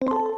you.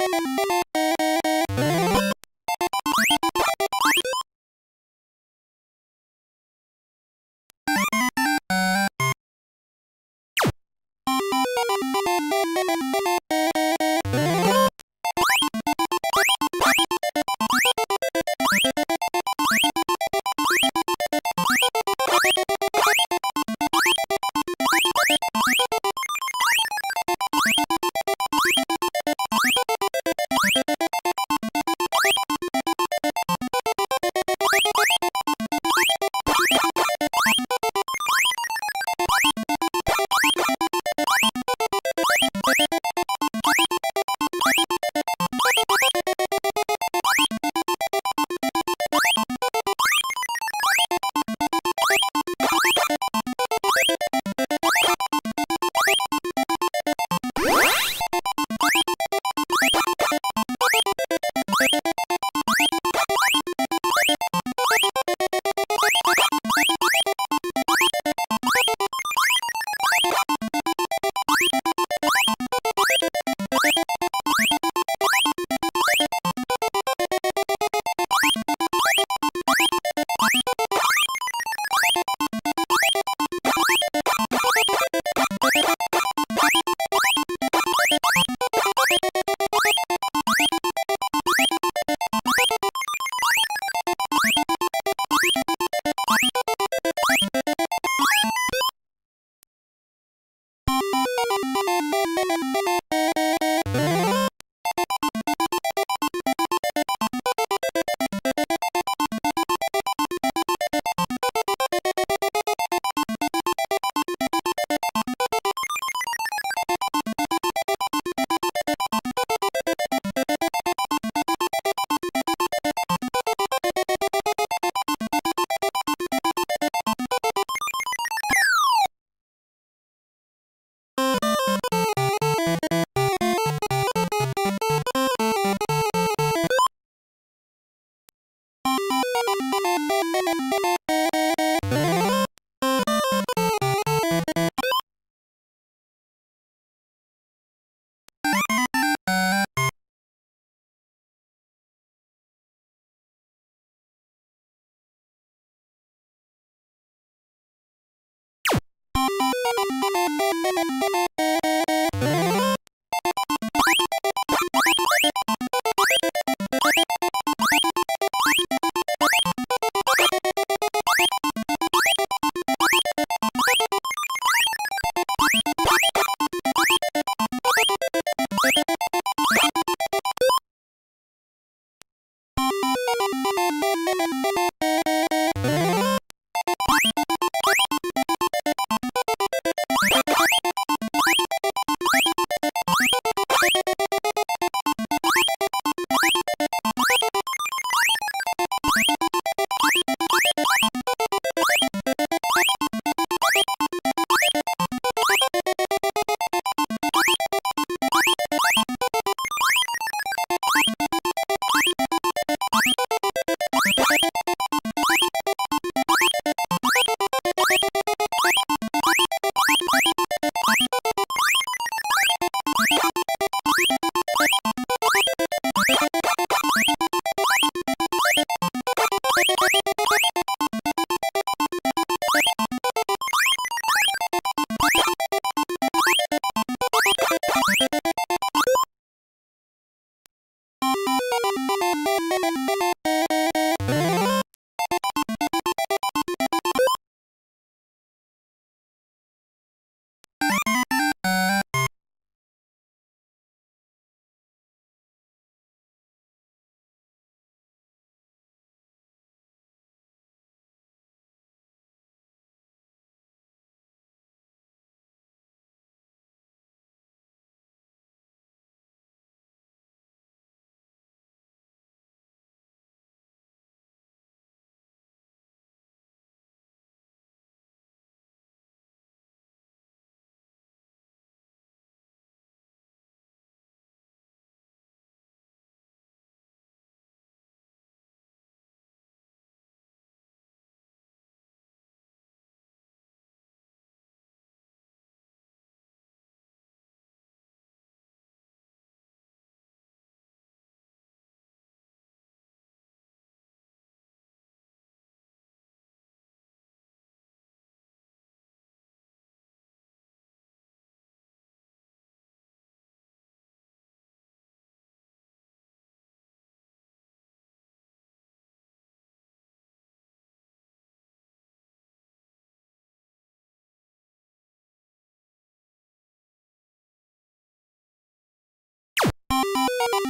Thank you. Thank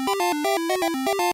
you.